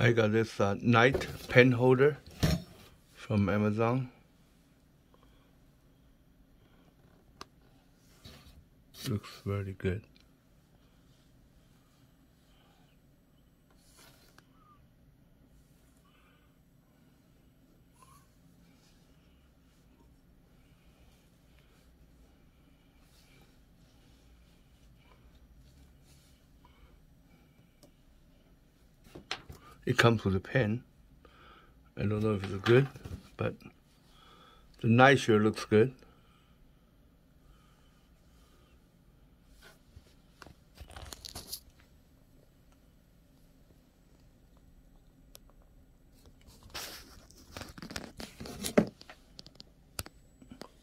I got this uh, knight pen holder from Amazon. Looks very good. It comes with a pen. I don't know if it's good, but the sure looks good.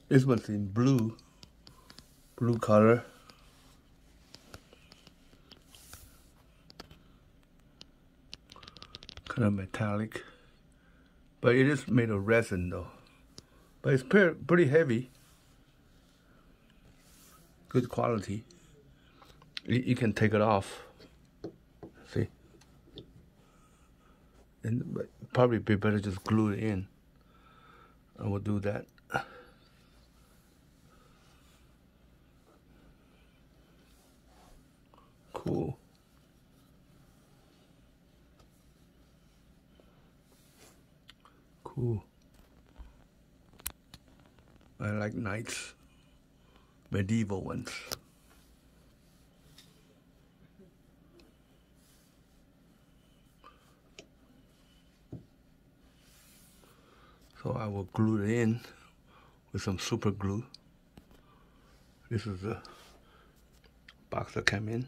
This one's in blue, blue color. Kind of metallic. But it is made of resin though. But it's pretty heavy. Good quality. You, you can take it off. See? And probably be better just glue it in. I will do that. Cool. Cool. I like knights, medieval ones. So I will glue it in with some super glue. This is the box that came in.